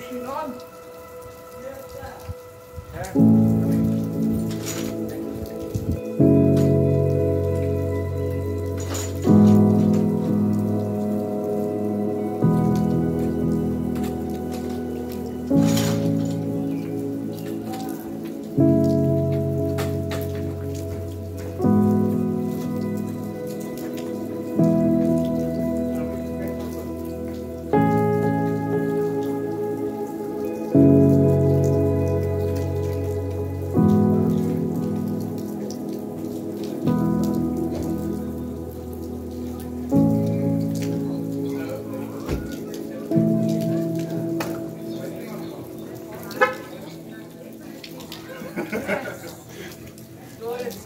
machine on. Lord, it's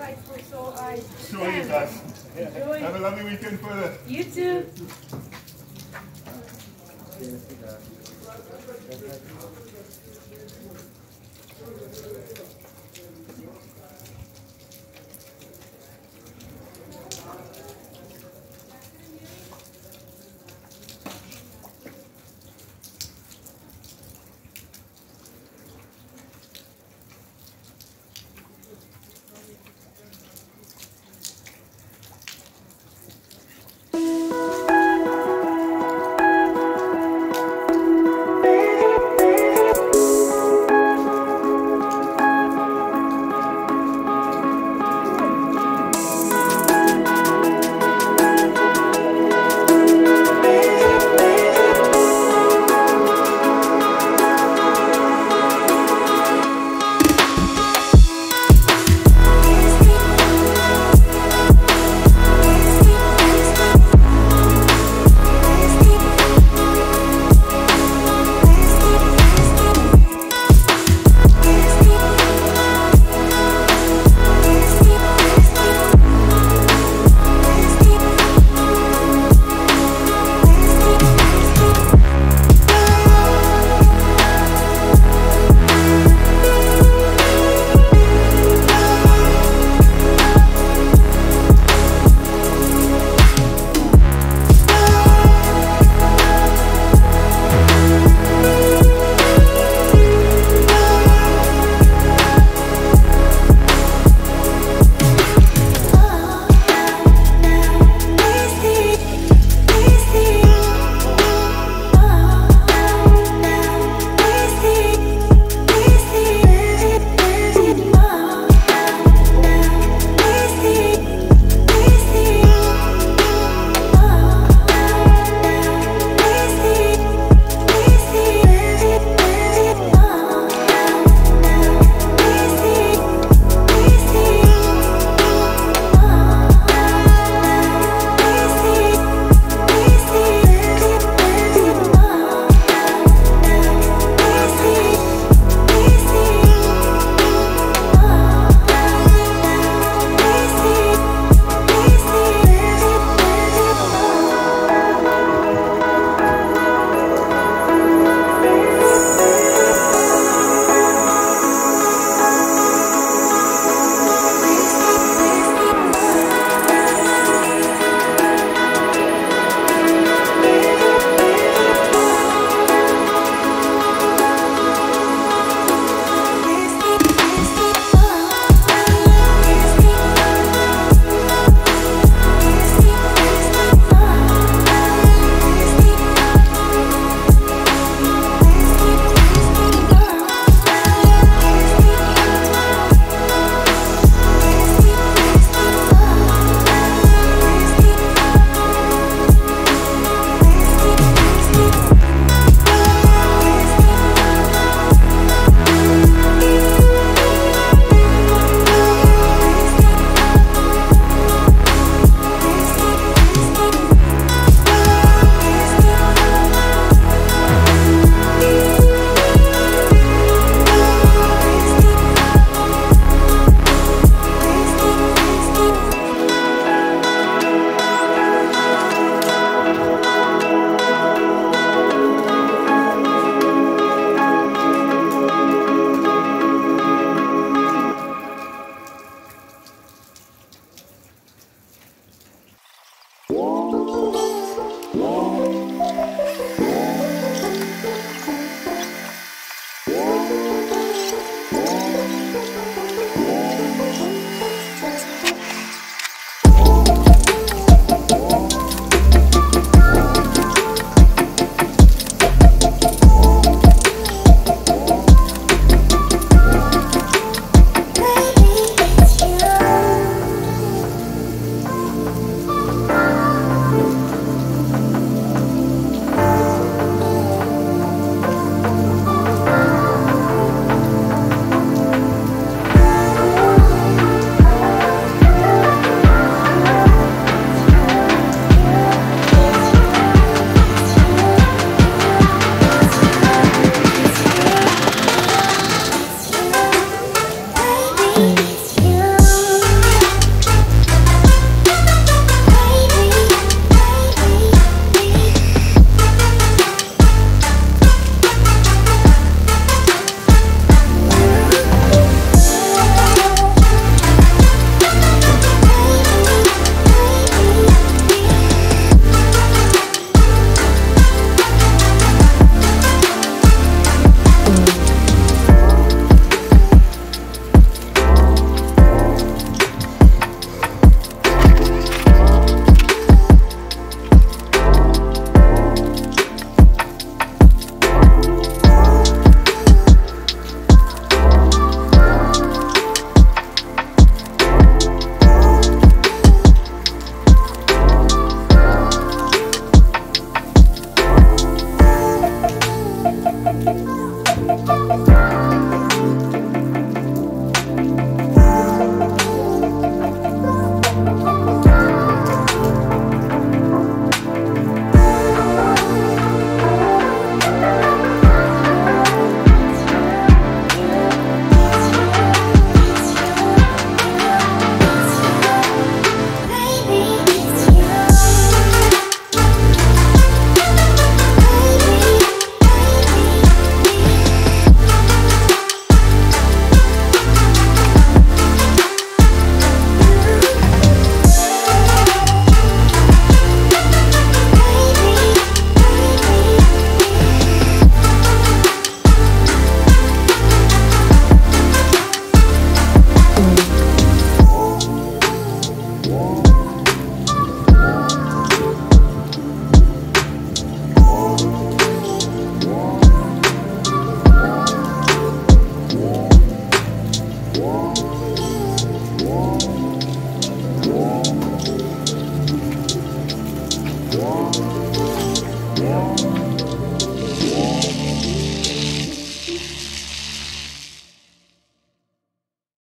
so I you guys. Have a lovely weekend further. You too. Thank you.